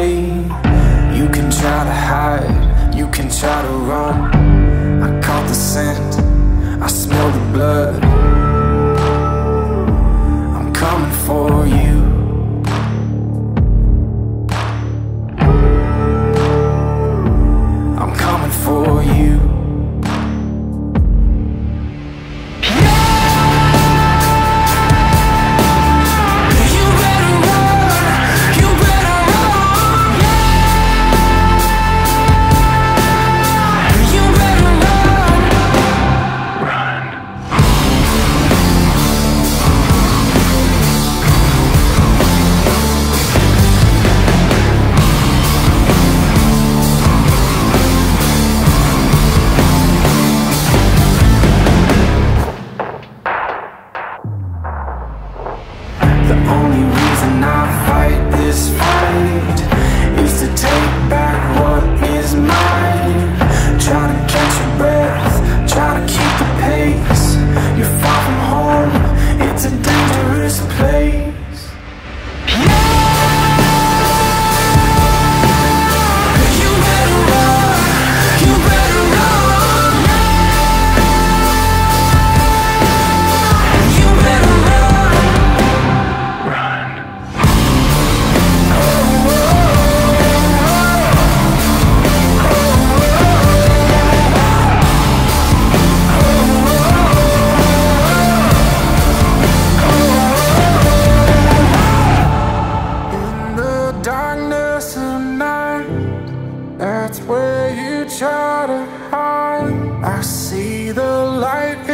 away You can try to hide, you can try to run. I caught the scent, I smell the blood. I'm coming for you. I see the light